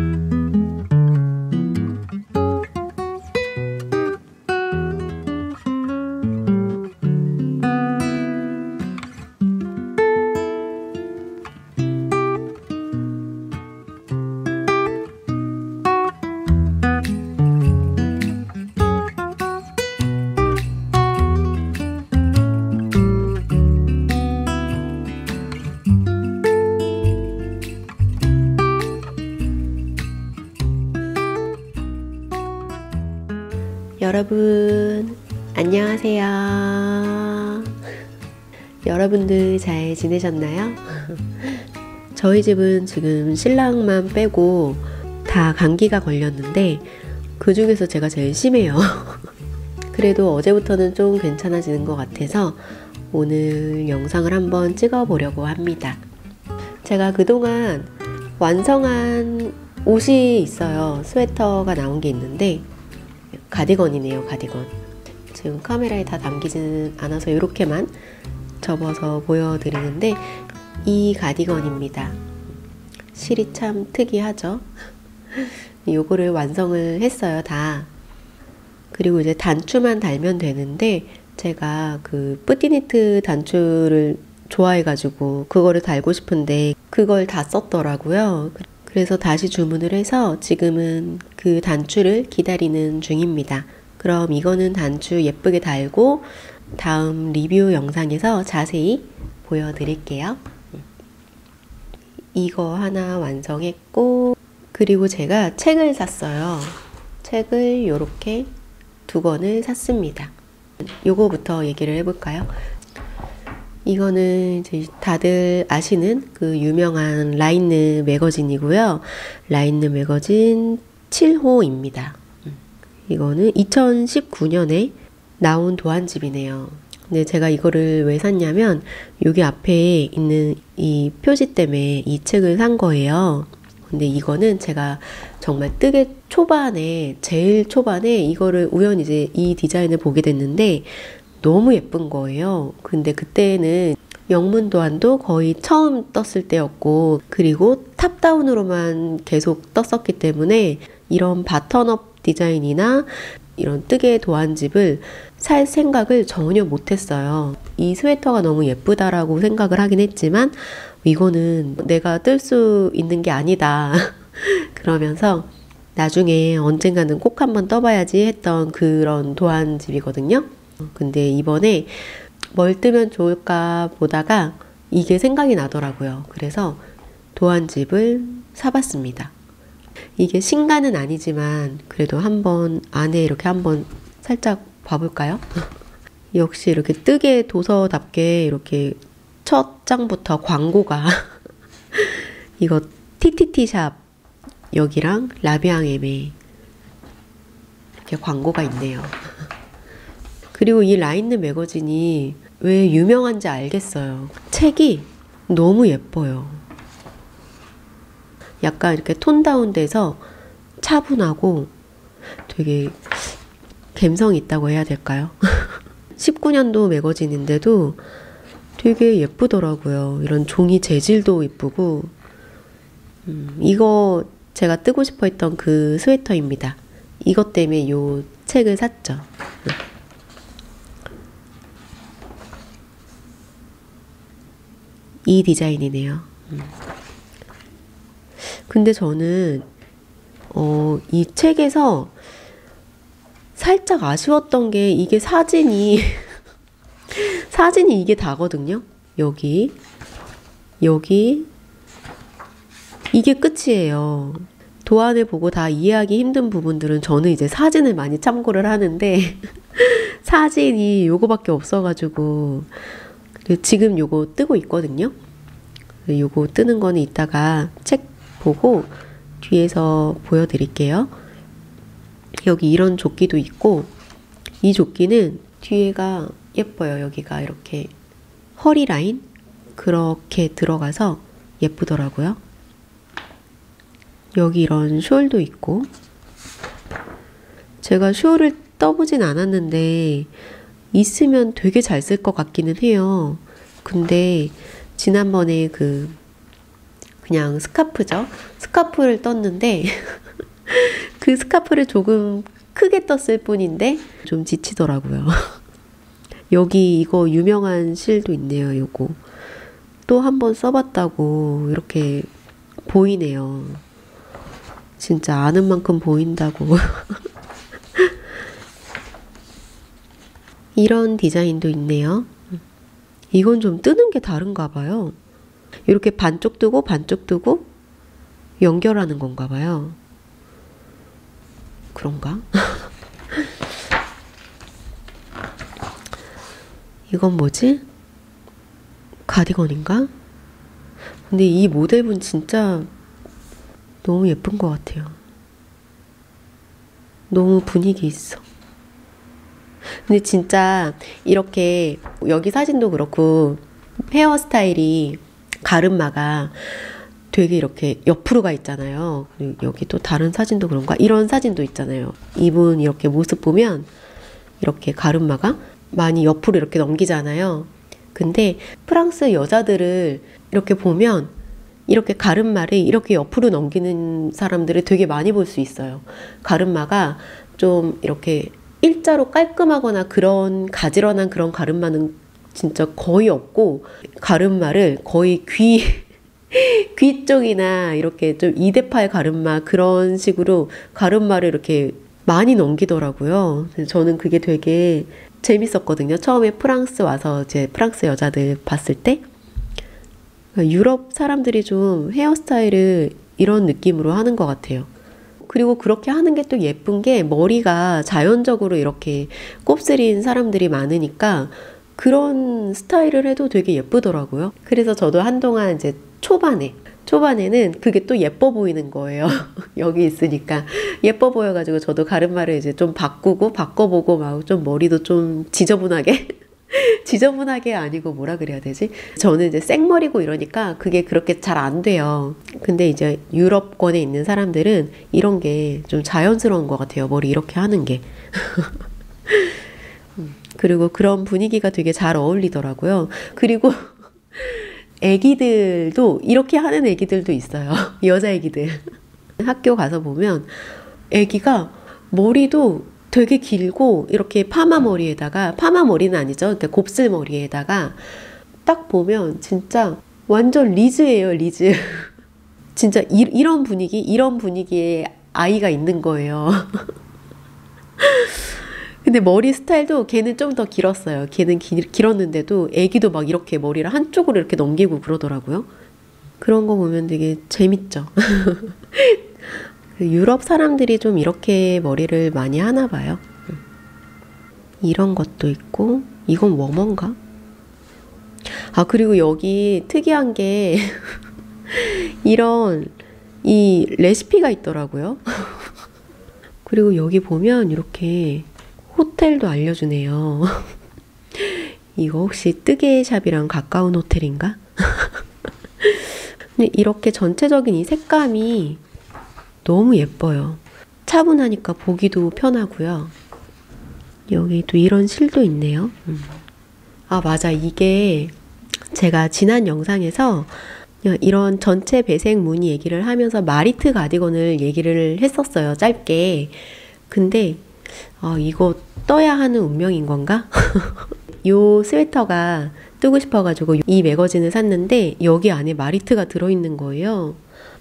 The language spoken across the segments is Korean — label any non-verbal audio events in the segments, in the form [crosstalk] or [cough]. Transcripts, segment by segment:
여러 잘 지내셨나요? [laughs] 저희 집은 지금 신랑만 빼고 다 감기가 걸렸는데 그 중에서 제가 제일 심해요. [laughs] 그래도 어제부터는 좀 괜찮아지는 것 같아서 오늘 영상을 한번 찍어 보려고 합니다. 제가 그동안 완성한 옷이 있어요. 스웨터가 나온 게 있는데 가디건이네요, 가디건. 지금 카메라에 다 담기지는 않아서 이렇게만 접어서 보여드리는데 이 가디건입니다. 실이 참 특이하죠? [laughs] 요거를 완성을 했어요, 다. 그리고 이제 단추만 달면 되는데 제가 그 뿌띠니트 단추를 좋아해가지고 그거를 달고 싶은데 그걸 다 썼더라고요. 그래서 다시 주문을 해서 지금은 그 단추를 기다리는 중입니다. 그럼 이거는 단추 예쁘게 달고 다음 리뷰 영상에서 자세히 보여드릴게요. 이거 하나 완성했고 그리고 제가 책을 샀어요. 책을 이렇게 두 권을 샀습니다. 요거부터 얘기를 해볼까요? 이거는 이제 다들 아시는 그 유명한 라인느 매거진이고요. 라인느 매거진 7호입니다. 이거는 2019년에 나온 도안집이네요. 근데 제가 이거를 왜 샀냐면 여기 앞에 있는 이 표지 때문에 이 책을 산 거예요. 근데 이거는 제가 정말 뜨개 초반에 제일 초반에 이거를 우연히 이제 이 디자인을 보게 됐는데 너무 예쁜 거예요. 근데 그때는 영문 도안도 거의 처음 떴을 때였고, 그리고 탑다운으로만 계속 떴었기 때문에 이런 바턴업 디자인이나 이런 뜨개 도안집을 살 생각을 전혀 못했어요. 이 스웨터가 너무 예쁘다라고 생각을 하긴 했지만, 이거는 내가 뜰 수 있는 게 아니다. [laughs] 그러면서 나중에 언젠가는 꼭 한번 떠봐야지 했던 그런 도안집이거든요. 근데 이번에 뭘 뜨면 좋을까 보다가 이게 생각이 나더라고요. 그래서 도안집을 사봤습니다. 이게 신간은 아니지만 그래도 한번 안에 이렇게 한번 살짝 봐볼까요? [laughs] 역시 이렇게 뜨개 도서답게 이렇게 첫 장부터 광고가 [laughs] 이거 TTT샵 여기랑 라비앙엠에 이렇게 광고가 있네요. [laughs] 그리고 이 라인느 매거진이 왜 유명한지 알겠어요. 책이 너무 예뻐요. 약간 이렇게 톤 다운돼서 차분하고 되게 감성 있다고 해야 될까요? [laughs] 19년도 매거진인데도 되게 예쁘더라고요. 이런 종이 재질도 예쁘고 음, 이거 제가 뜨고 싶어 했던 그 스웨터입니다. 이것 때문에 이 책을 샀죠. 이 디자인이네요. 음. 근데 저는 어, 이 책에서 살짝 아쉬웠던 게 이게 사진이 [laughs] 사진이 이게 다거든요. 여기 여기 이게 끝이에요. 도안을 보고 다 이해하기 힘든 부분들은 저는 이제 사진을 많이 참고를 하는데 [laughs] 사진이 요거밖에 없어가지고 지금 요거 뜨고 있거든요. 요거 뜨는 거는 이따가 책 보고 뒤에서 보여드릴게요. 여기 이런 조끼도 있고 이 조끼는 뒤에가 예뻐요. 여기가 이렇게 허리 라인 그렇게 들어가서 예쁘더라고요. 여기 이런 숄도 있고 제가 숄을 떠보진 않았는데 있으면 되게 잘 쓸 것 같기는 해요. 근데 지난번에 그 그냥 스카프죠. 스카프를 떴는데 [laughs] 그 스카프를 조금 크게 떴을 뿐인데 좀 지치더라고요. [laughs] 여기 이거 유명한 실도 있네요. 요거 또 한 번 써봤다고 이렇게 보이네요. 진짜 아는 만큼 보인다고. [laughs] 이런 디자인도 있네요. 이건 좀 뜨는 게 다른가 봐요. 이렇게 반쪽 뜨고 반쪽 뜨고 연결하는 건가 봐요. 그런가? [laughs] 이건 뭐지? 가디건인가? 근데 이 모델분 진짜 너무 예쁜 것 같아요. 너무 분위기 있어. 근데 진짜 이렇게 여기 사진도 그렇고 헤어스타일이 가르마가 되게 이렇게 옆으로 가 있잖아요. 여기 또 다른 사진도 그런가? 이런 사진도 있잖아요. 이분 이렇게 모습 보면 이렇게 가르마가 많이 옆으로 이렇게 넘기잖아요. 근데 프랑스 여자들을 이렇게 보면 이렇게 가르마를 이렇게 옆으로 넘기는 사람들을 되게 많이 볼 수 있어요. 가르마가 좀 이렇게 일자로 깔끔하거나 그런 가지런한 그런 가르마는 진짜 거의 없고 가르마를 거의 귀, [laughs] 귀 쪽이나 이렇게 좀 이대팔 가르마 그런 식으로 가르마를 이렇게 많이 넘기더라고요. 저는 그게 되게 재밌었거든요. 처음에 프랑스 와서 이제 프랑스 여자들 봤을 때 그러니까 유럽 사람들이 좀 헤어스타일을 이런 느낌으로 하는 것 같아요. 그리고 그렇게 하는 게 또 예쁜 게 머리가 자연적으로 이렇게 곱슬인 사람들이 많으니까 그런 스타일을 해도 되게 예쁘더라고요. 그래서 저도 한동안 이제 초반에 초반에는 그게 또 예뻐 보이는 거예요. [laughs] 여기 있으니까 예뻐 보여가지고 저도 가르마를 이제 좀 바꾸고 바꿔보고 막 좀 머리도 좀 지저분하게 [laughs] 지저분하게 아니고 뭐라 그래야 되지? 저는 이제 생머리고 이러니까 그게 그렇게 잘 안 돼요. 근데 이제 유럽권에 있는 사람들은 이런 게 좀 자연스러운 것 같아요. 머리 이렇게 하는 게. [laughs] 음, 그리고 그런 분위기가 되게 잘 어울리더라고요. 그리고 [laughs] 애기들도 이렇게 하는 애기들도 있어요. [laughs] 여자 애기들. 학교 가서 보면 애기가 머리도 되게 길고 이렇게 파마 머리에다가 파마 머리는 아니죠. 곱슬 머리에다가 딱 보면 진짜 완전 리즈예요, 리즈. [laughs] 진짜 이, 이런 분위기, 이런 분위기에 아이가 있는 거예요. 근데 머리 스타일도 걔는 좀 더 길었어요. 걔는 기, 길었는데도 애기도 막 이렇게 머리를 한쪽으로 이렇게 넘기고 그러더라고요. 그런 거 보면 되게 재밌죠. 그 [laughs] 유럽 사람들이 좀 이렇게 머리를 많이 하나 봐요. 이런 것도 있고, 이건 워머인가? 아, 그리고 여기 특이한 게, [laughs] 이런, 이 레시피가 있더라고요. [laughs] 그리고 여기 보면 이렇게 호텔도 알려주네요. [laughs] 이거 혹시 뜨개샵이랑 가까운 호텔인가? [laughs] 근데 이렇게 전체적인 이 색감이 너무 예뻐요. 차분하니까 보기도 편하고요. 여기도 이런 실도 있네요. 음. 아, 맞아. 이게 제가 지난 영상에서 이런 전체 배색 무늬 얘기를 하면서 마리트 가디건을 얘기를 했었어요. 짧게. 근데 아, 이거 떠야 하는 운명인 건가? [laughs] 요 스웨터가 뜨고 싶어가지고 이 매거진을 샀는데 여기 안에 마리트가 들어있는 거예요.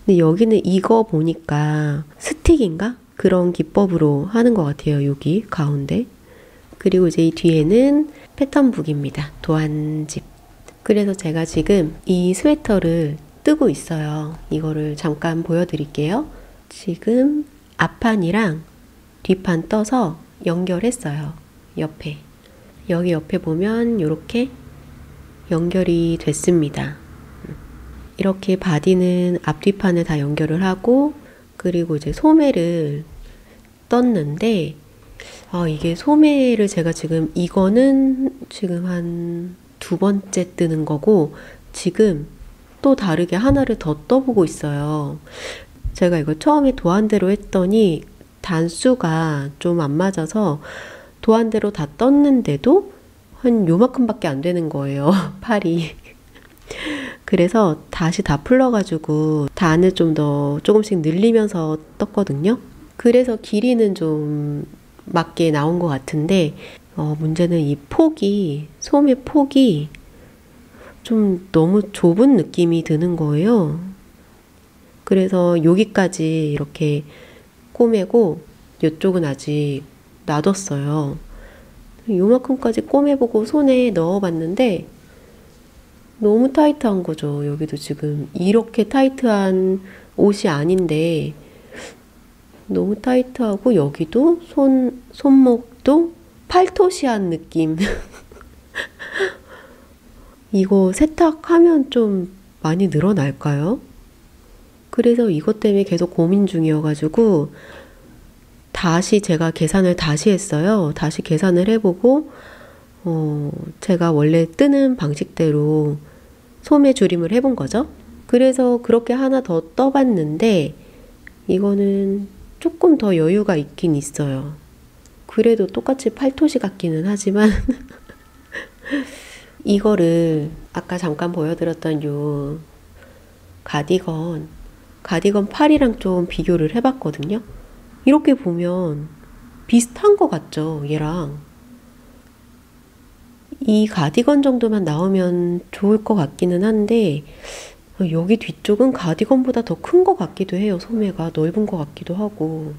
근데 여기는 이거 보니까 스틱인가? 그런 기법으로 하는 것 같아요. 여기 가운데. 그리고 이제 이 뒤에는 패턴북입니다. 도안집. 그래서 제가 지금 이 스웨터를 뜨고 있어요. 이거를 잠깐 보여드릴게요. 지금 앞판이랑 뒷판 떠서 연결했어요. 옆에. 여기 옆에 보면 이렇게 연결이 됐습니다. 이렇게 바디는 앞뒤판을 다 연결을 하고 그리고 이제 소매를 떴는데 아, 이게 소매를 제가 지금 이거는 지금 한 두 번째 뜨는 거고 지금 또 다르게 하나를 더 떠보고 있어요. 제가 이거 처음에 도안대로 했더니 단수가 좀 안 맞아서 도안대로 다 떴는데도 한 요만큼밖에 안 되는 거예요. [laughs] 팔이. 그래서 다시 다 풀러가지고 단을 좀 더 조금씩 늘리면서 떴거든요. 그래서 길이는 좀 맞게 나온 것 같은데 어, 문제는 이 폭이 소매 폭이 좀 너무 좁은 느낌이 드는 거예요. 그래서 여기까지 이렇게 꼬매고 이쪽은 아직 놔뒀어요. 요만큼까지 꼬매보고 손에 넣어봤는데 너무 타이트한 거죠. 여기도 지금 이렇게 타이트한 옷이 아닌데 너무 타이트하고 여기도 손 손목도 팔토시한 느낌. [laughs] 이거 세탁하면 좀 많이 늘어날까요? 그래서 이것 때문에 계속 고민 중이어가지고 다시 제가 계산을 다시 했어요. 다시 계산을 해보고 어, 제가 원래 뜨는 방식대로 소매 줄임을 해본 거죠. 그래서 그렇게 하나 더 떠봤는데 이거는 조금 더 여유가 있긴 있어요. 그래도 똑같이 팔토시 같기는 하지만 [laughs] 이거를 아까 잠깐 보여드렸던 요 가디건 가디건 팔이랑 좀 비교를 해봤거든요. 이렇게 보면 비슷한 것 같죠, 얘랑. 이 가디건 정도만 나오면 좋을 것 같기는 한데 여기 뒤쪽은 가디건보다 더 큰 것 같기도 해요. 소매가 넓은 것 같기도 하고.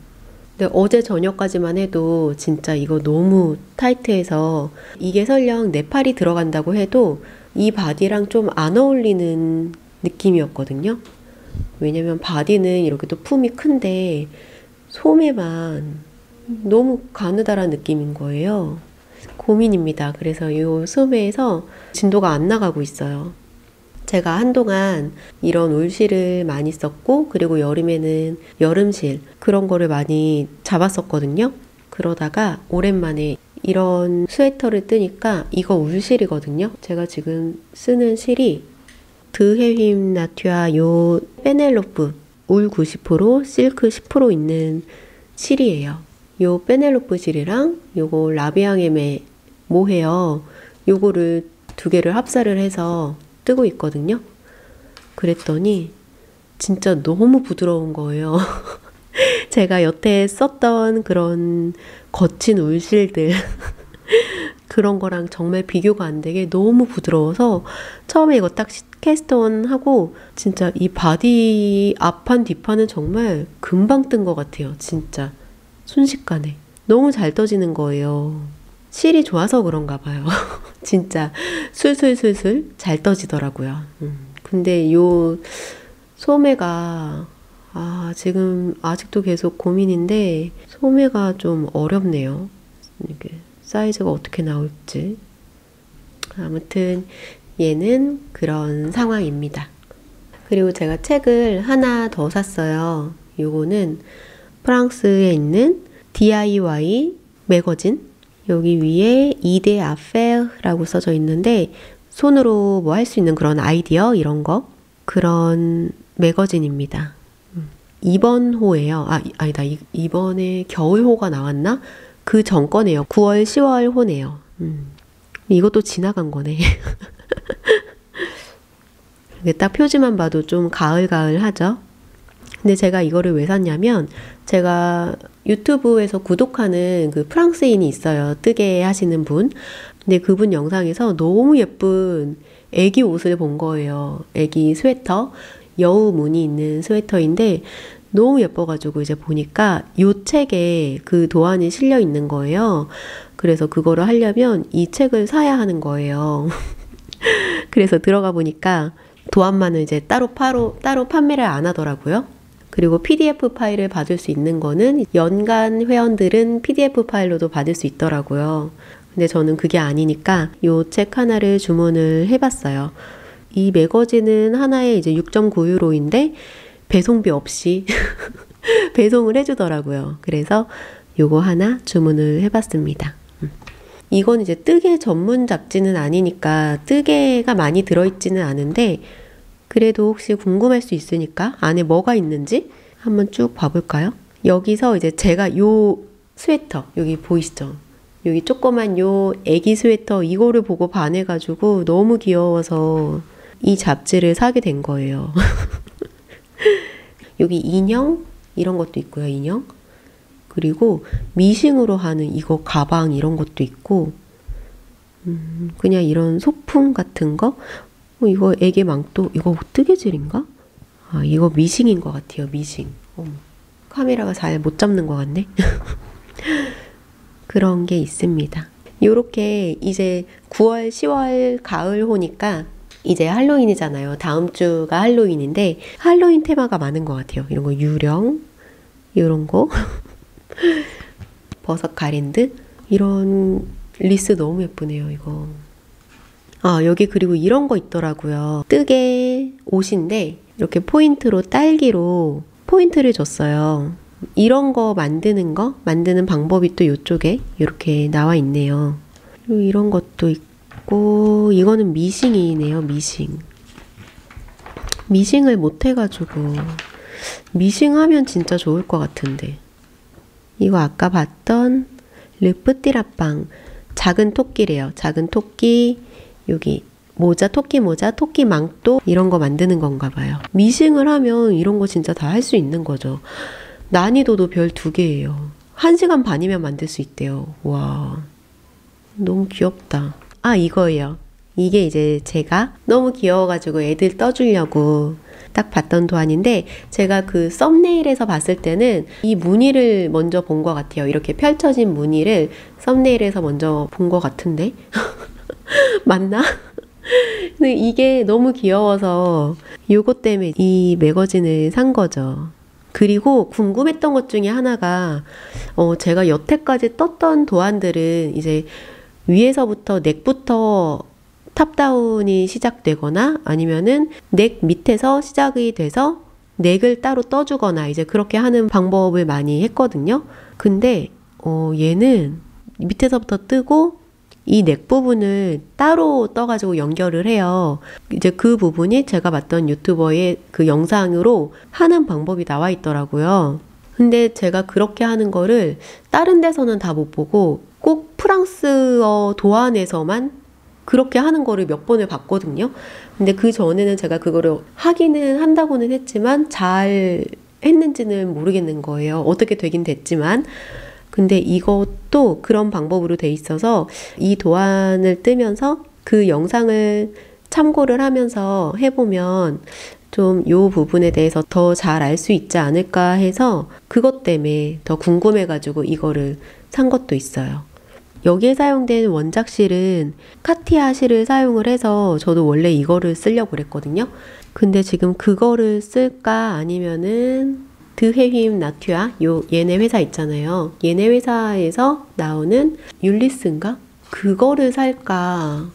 근데 어제 저녁까지만 해도 진짜 이거 너무 타이트해서 이게 설령 내 팔이 들어간다고 해도 이 바디랑 좀 안 어울리는 느낌이었거든요. 왜냐면 바디는 이렇게 또 품이 큰데 소매만 너무 가느다란 느낌인 거예요. 고민입니다. 그래서 이 소매에서 진도가 안 나가고 있어요. 제가 한동안 이런 울실을 많이 썼고, 그리고 여름에는 여름실, 그런 거를 많이 잡았었거든요. 그러다가 오랜만에 이런 스웨터를 뜨니까 이거 울실이거든요. 제가 지금 쓰는 실이 De Rerum Natura 요 Pénélope 울 90% 실크 10% 있는 실이에요. 요 Pénélope 실이랑 요거 La Bien Aimée의 모헤어 요거를 두 개를 합사를 해서 뜨고 있거든요. 그랬더니 진짜 너무 부드러운 거예요. [laughs] 제가 여태 썼던 그런 거친 울실들 [laughs] 그런 거랑 정말 비교가 안 되게 너무 부드러워서 처음에 이거 딱 cast on 하고 진짜 이 바디 앞판 뒷판은 정말 금방 뜬 것 같아요. 진짜 순식간에 너무 잘 떠지는 거예요. 실이 좋아서 그런가 봐요. [laughs] 진짜 술술술술 잘 떠지더라고요. 음. 근데 요 소매가 아, 지금 아직도 계속 고민인데 소매가 좀 어렵네요. 이게 사이즈가 어떻게 나올지. 아무튼 얘는 그런 상황입니다. 그리고 제가 책을 하나 더 샀어요. 요거는 프랑스에 있는 DIY 매거진 여기 위에 이데 아페라고 써져 있는데 손으로 뭐 할 수 있는 그런 아이디어 이런 거 그런 매거진입니다. 이번 호예요. 아 아니다 이, 번에 겨울호가 나왔나? 그 전거네요. 9월 10월 호네요. 음. 이것도 지나간 거네. [laughs] 딱 표지만 봐도 좀 가을가을 하죠. 근데 제가 이거를 왜 샀냐면 제가 유튜브에서 구독하는 그 프랑스인이 있어요. 뜨개 하시는 분. 근데 그분 영상에서 너무 예쁜 애기 옷을 본 거예요. 애기 스웨터. 여우 무늬 있는 스웨터인데 너무 예뻐가지고 이제 보니까 요 책에 그 도안이 실려 있는 거예요. 그래서 그거를 하려면 이 책을 사야 하는 거예요. [laughs] 그래서 들어가 보니까 도안만은 이제 따로 파로, 따로 판매를 안 하더라고요. 그리고 PDF 파일을 받을 수 있는 거는 연간 회원들은 PDF 파일로도 받을 수 있더라고요. 근데 저는 그게 아니니까 요책 하나를 주문을 해봤어요. 이 매거진은 하나에 이제 6.9유로인데 배송비 없이 [laughs] 배송을 해주더라고요. 그래서 요거 하나 주문을 해봤습니다. 음. 이건 이제 뜨개 전문 잡지는 아니니까 뜨개가 많이 들어있지는 않은데 그래도 혹시 궁금할 수 있으니까 안에 뭐가 있는지 한번 쭉 봐볼까요? 여기서 이제 제가 요 스웨터 여기 보이시죠? 여기 조그만 요 애기 스웨터 이거를 보고 반해가지고 너무 귀여워서 이 잡지를 사게 된 거예요. [laughs] 여기 인형 이런 것도 있고요. 인형. 그리고 미싱으로 하는 이거 가방 이런 것도 있고 음, 그냥 이런 소품 같은 거 어, 이거 애기 망토 이거 뜨개질인가? 아 이거 미싱인 것 같아요. 미싱. 어머, 카메라가 잘 못 잡는 것 같네. [laughs] 그런 게 있습니다. 요렇게 이제 9월, 10월 가을 호니까 이제 할로윈이잖아요. 다음 주가 할로윈인데 할로윈 테마가 많은 것 같아요. 이런 거 유령, 이런 거 [laughs] 버섯 garland 이런 리스 너무 예쁘네요. 이거. 아 여기 그리고 이런 거 있더라고요. 뜨개 옷인데 이렇게 포인트로 딸기로 포인트를 줬어요. 이런 거 만드는 거 만드는 방법이 또 이쪽에 이렇게 나와 있네요. 그리고 이런 것도 있고 이거는 미싱이네요. 미싱. 미싱을 못 해가지고 미싱하면 진짜 좋을 것 같은데 이거 아까 봤던 르프띠라빵 작은 토끼래요. 작은 토끼 여기 모자, 토끼 모자, 토끼 망토 이런 거 만드는 건가 봐요. 미싱을 하면 이런 거 진짜 다 할 수 있는 거죠. 난이도도 별 두 개예요. 한 시간 반이면 만들 수 있대요. 와. 너무 귀엽다. 아, 이거예요. 이게 이제 제가 너무 귀여워가지고 애들 떠주려고 딱 봤던 도안인데 제가 그 썸네일에서 봤을 때는 이 무늬를 먼저 본 것 같아요. 이렇게 펼쳐진 무늬를 썸네일에서 먼저 본 것 같은데 [laughs] 맞나? 근데 이게 너무 귀여워서 요거 때문에 이 매거진을 산 거죠. 그리고 궁금했던 것 중에 하나가 어 제가 여태까지 떴던 도안들은 이제 위에서부터 neck부터 top down이 시작되거나 아니면은 neck 밑에서 시작이 돼서 neck을 따로 떠주거나 이제 그렇게 하는 방법을 많이 했거든요. 근데 어 얘는 밑에서부터 뜨고 이 넥 부분을 따로 떠가지고 연결을 해요. 이제 그 부분이 제가 봤던 유튜버의 그 영상으로 하는 방법이 나와 있더라고요. 근데 제가 그렇게 하는 거를 다른 데서는 다 못 보고 꼭 프랑스어 도안에서만 그렇게 하는 거를 몇 번을 봤거든요. 근데 그 전에는 제가 그거를 하기는 한다고는 했지만 잘 했는지는 모르겠는 거예요. 어떻게 되긴 됐지만. 근데 이것도 그런 방법으로 돼 있어서 이 도안을 뜨면서 그 영상을 참고를 하면서 해보면 좀 요 부분에 대해서 더 잘 알 수 있지 않을까 해서 그것 때문에 더 궁금해가지고 이거를 산 것도 있어요. 여기에 사용된 원작 실은 카티아 실을 사용을 해서 저도 원래 이거를 쓰려고 그랬거든요. 근데 지금 그거를 쓸까 아니면은 드헤힘 나튜아 요 얘네 회사 있잖아요. 얘네 회사에서 나오는 율리스인가? 그거를 살까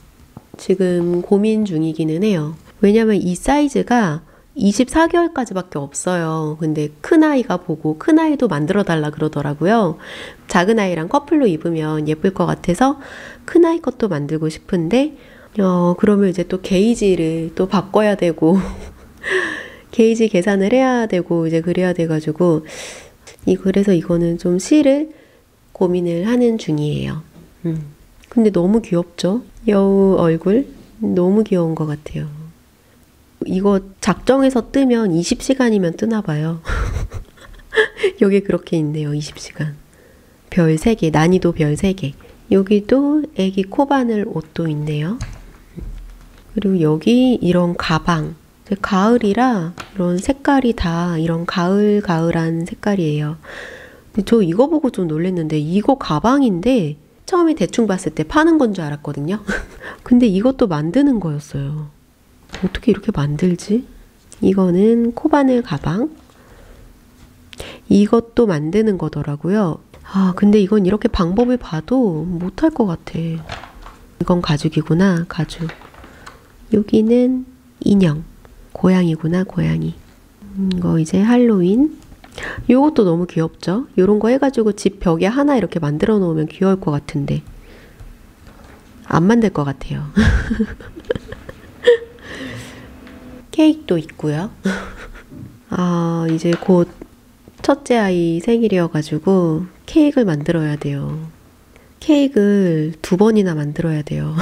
지금 고민 중이기는 해요. 왜냐면 이 사이즈가 24개월까지밖에 없어요. 근데 큰 아이가 보고 큰 아이도 만들어 달라 그러더라고요. 작은 아이랑 커플로 입으면 예쁠 것 같아서 큰 아이 것도 만들고 싶은데, 어, 그러면 이제 또 게이지를 또 바꿔야 되고, [laughs] 게이지 계산을 해야 되고, 이제 그래야 돼가지고, 이, 그래서 이거는 좀 실을 고민을 하는 중이에요. 음. 근데 너무 귀엽죠? 여우 얼굴? 너무 귀여운 것 같아요. 이거 작정해서 뜨면 20시간이면 뜨나 봐요. [laughs] 여기 그렇게 있네요. 20시간. 별 3개, 난이도 별 3개. 여기도 애기 코바늘 옷도 있네요. 그리고 여기 이런 가방. 가을이라 이런 색깔이 다 이런 가을 가을한 색깔이에요. 저 이거 보고 좀 놀랐는데 이거 가방인데 처음에 대충 봤을 때 파는 건 줄 알았거든요. [laughs] 근데 이것도 만드는 거였어요. 어떻게 이렇게 만들지? 이거는 코바늘 가방. 이것도 만드는 거더라고요. 아, 근데 이건 이렇게 방법을 봐도 못할 것 같아. 이건 가죽이구나, 가죽. 여기는 인형. 고양이구나, 고양이. 음, 이거 이제 할로윈. 요것도 너무 귀엽죠? 요런 거 해가지고 집 벽에 하나 이렇게 만들어 놓으면 귀여울 것 같은데. 안 만들 것 같아요. [laughs] 케이크도 있고요. 아, 이제 곧 첫째 아이 생일이어가지고 케이크를 만들어야 돼요. 케이크를 두 번이나 만들어야 돼요.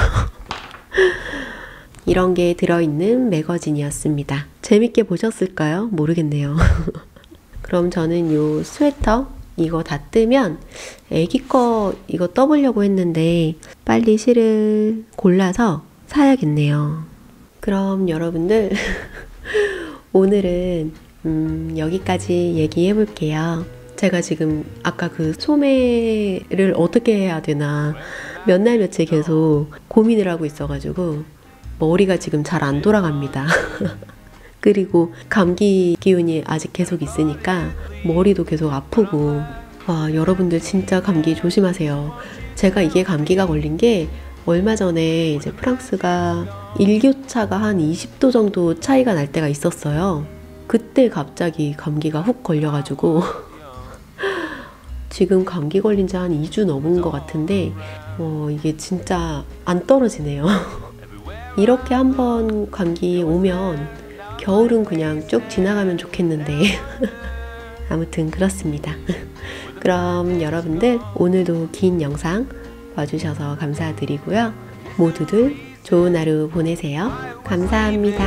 [laughs] 이런 게 들어있는 매거진이었습니다. 재밌게 보셨을까요? 모르겠네요. [laughs] 그럼 저는 요 스웨터 이거 다 뜨면 애기 거 이거 떠보려고 했는데 빨리 실을 골라서 사야겠네요. 그럼 여러분들 [laughs] 오늘은 음, 여기까지 얘기해 볼게요. 제가 지금 아까 그 소매를 어떻게 해야 되나 몇 날 며칠 계속 고민을 하고 있어가지고 머리가 지금 잘 안 돌아갑니다. [laughs] 그리고 감기 기운이 아직 계속 있으니까 머리도 계속 아프고 와 여러분들 진짜 감기 조심하세요. 제가 이게 감기가 걸린 게 얼마 전에 이제 프랑스가 일교차가 한 20도 정도 차이가 날 때가 있었어요. 그때 갑자기 감기가 훅 걸려가지고 [laughs] 지금 감기 걸린 지 한 2주 넘은 것 같은데 어, 이게 진짜 안 떨어지네요. [laughs] 이렇게 한번 감기 오면 겨울은 그냥 쭉 지나가면 좋겠는데 [laughs] 아무튼 그렇습니다. 그럼 여러분들 오늘도 긴 영상 봐주셔서 감사드리고요. 모두들 좋은 하루 보내세요. 감사합니다.